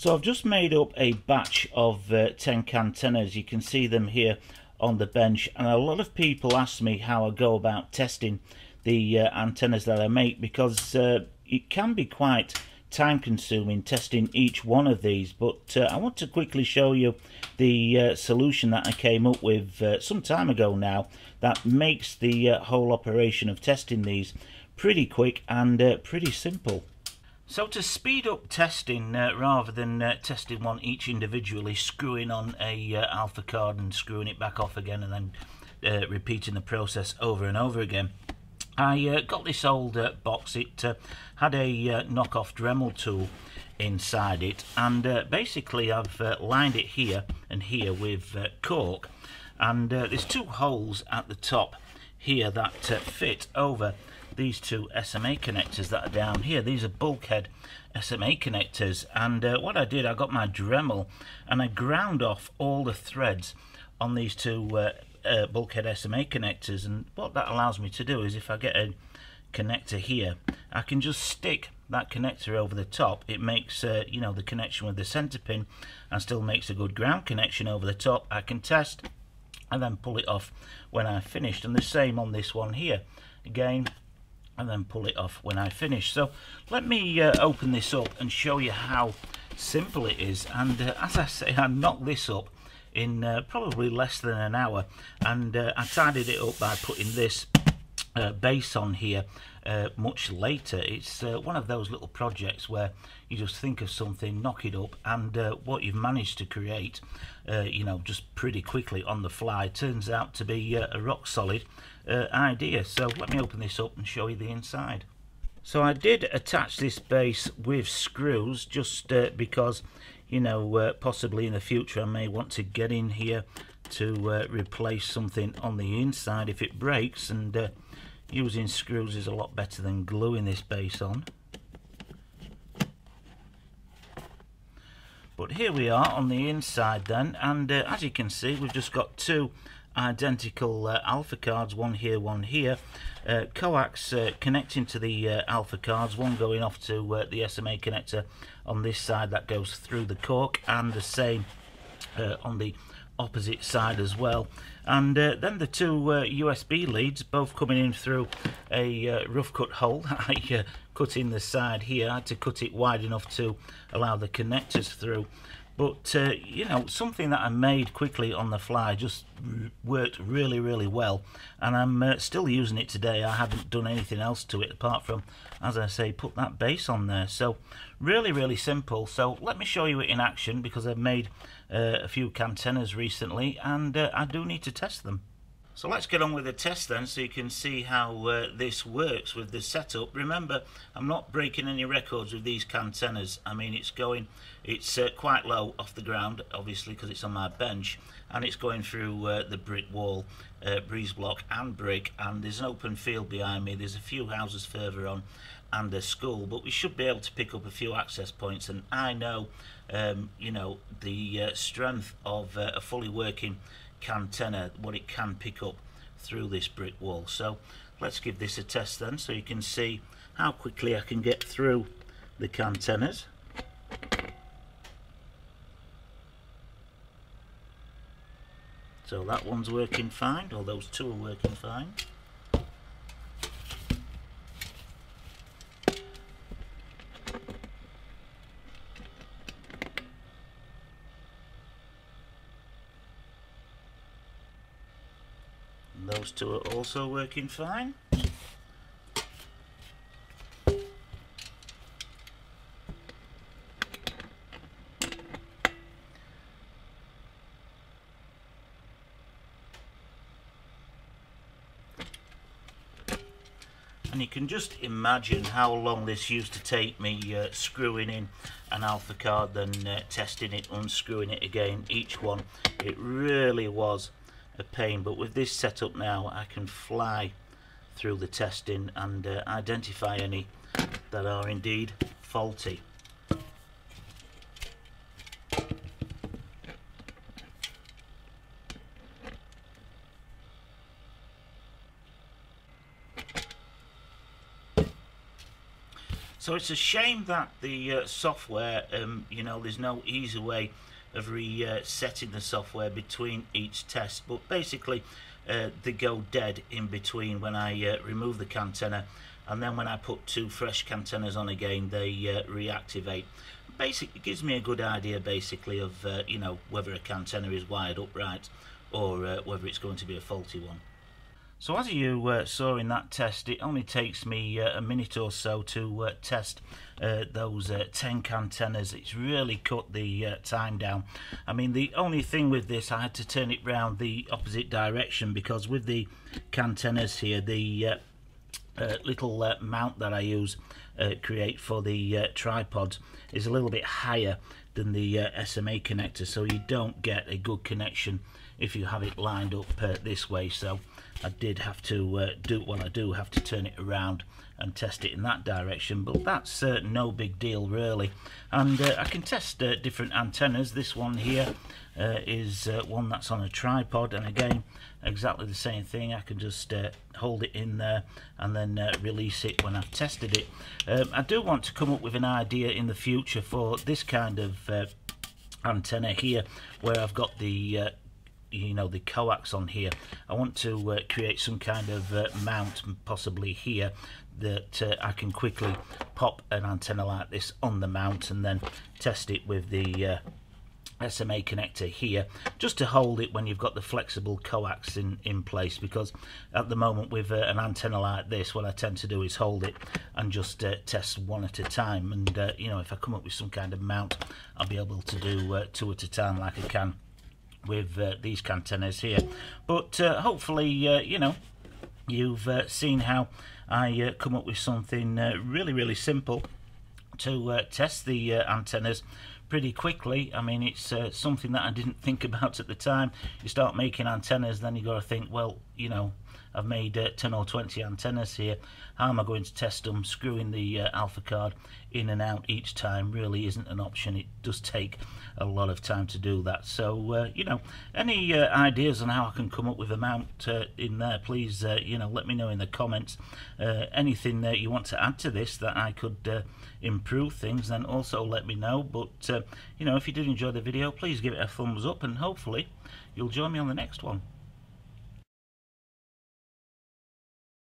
So I've just made up a batch of uh, 10 cantennas. You can see them here on the bench. And a lot of people ask me how I go about testing the uh, antennas that I make because uh, it can be quite time consuming testing each one of these. But uh, I want to quickly show you the uh, solution that I came up with uh, some time ago now that makes the whole operation of testing these pretty quick and pretty simple. So to speed up testing, uh, rather than uh, testing one each individually, screwing on a uh, Alfa card and screwing it back off again and then uh, repeating the process over and over again, I uh, got this old uh, box. It had a knockoff Dremel tool inside it and basically I've lined it here and here with cork and there's two holes at the top here that fit over these two SMA connectors that are down here. These are bulkhead SMA connectors. And uh, what I did I got my Dremel and I ground off all the threads on these two uh, uh, bulkhead SMA connectors. And what that allows me to do is if I get a connector here I can just stick that connector over the top. It makes uh, you know the connection with the center pin and still makes a good ground connection over the top. I can test and then pull it off when I've finished. And the same on this one here. Again and then pull it off when I finish. So let me uh, open this up and show you how simple it is. And uh, as I say, I knocked this up in uh, probably less than an hour and uh, I tidied it up by putting this uh, base on here uh, much later. It's uh, one of those little projects where you just think of something, knock it up, and uh, what you've managed to create, uh, you know, just pretty quickly on the fly, turns out to be uh, a rock solid idea. So let me open this up and show you the inside. So I did attach this base with screws just because, you know, possibly in the future I may want to get in here to replace something on the inside if it breaks and using screws is a lot better than gluing this base on. But here we are on the inside then and uh, as you can see we've just got two identical uh, Alfa cards one here one here. Uh, coax uh, connecting to the uh, Alfa cards one going off to uh, the SMA connector on this side that goes through the cork and the same on the opposite side as well. And uh, then the two uh, USB leads, both coming in through a uh, rough cut hole. I uh, cut in the side here. I had to cut it wide enough to allow the connectors through. But, uh, you know, something that I made quickly on the fly just worked really, really well. And I'm uh, still using it today. I haven't done anything else to it apart from, as I say, put that base on there. So, really, really simple. So, let me show you it in action because I've made uh, a few cantennas recently and uh, I do need to test them. So let's get on with the test then so you can see how uh, this works with the setup. Remember, I'm not breaking any records with these cantennas. I mean, it's going, it's uh, quite low off the ground, obviously, because it's on my bench, and it's going through uh, the brick wall, uh, breeze block and brick, and there's an open field behind me. There's a few houses further on and a school, but we should be able to pick up a few access points, and I know, um, you know, the uh, strength of uh, a fully working cantenna, what it can pick up through this brick wall. So let's give this a test then so you can see how quickly I can get through the cantennas. So that one's working fine, or those two are working fine. Those two are also working fine. and you can just imagine how long this used to take me uh, screwing in an Alfa card then uh, testing it unscrewing it again each one it really was a pain but with this setup now I can fly through the testing and uh, identify any that are indeed faulty So it's a shame that the uh, software, um, you know, there's no easy way of resetting the software between each test. But basically, uh, they go dead in between when I uh, remove the cantenna and then when I put two fresh cantennas on again, they uh, reactivate. Basically, it gives me a good idea, basically, of, uh, you know, whether a cantenna is wired upright or uh, whether it's going to be a faulty one. So as you uh, saw in that test, it only takes me uh, a minute or so to uh, test uh, those uh, 10 cantennas. It's really cut the uh, time down. I mean, the only thing with this, I had to turn it round the opposite direction because with the cantennas here, the little mount that I use create for the tripod is a little bit higher than the SMA connector, so you don't get a good connection if you have it lined up this way. So I did have to uh, do what I do have to turn it around and test it in that direction but that's uh, no big deal really. And uh, I can test uh, different antennas. This one here uh, is uh, one that's on a tripod and again exactly the same thing. I can just hold it in there and then release it when I've tested it. Um, I do want to come up with an idea in the future for this kind of antenna here where I've got the you know the coax on here. I want to uh, create some kind of uh, mount possibly here that uh, I can quickly pop an antenna like this on the mount and then test it with the uh, SMA connector here just to hold it when you've got the flexible coax in in place because at the moment with uh, an antenna like this what I tend to do is hold it and just uh, test one at a time. And uh, you know if I come up with some kind of mount I'll be able to do uh, two at a time like I can with uh, these cantennas here. But uh, hopefully uh, you know you've uh, seen how I uh, come up with something uh, really really simple to test the antennas pretty quickly I mean it's something that I didn't think about at the time you start making antennas then you got to think well you know I've made uh, 10 or 20 antennas here. How am I going to test them? Screwing the uh, Alfa card in and out each time really isn't an option. It does take a lot of time to do that. So, uh, you know, any uh, ideas on how I can come up with a mount uh, in there, please, uh, you know, let me know in the comments. anything that you want to add to this that I could improve things, then also let me know. But, you know, if you did enjoy the video, please give it a thumbs up and hopefully you'll join me on the next one.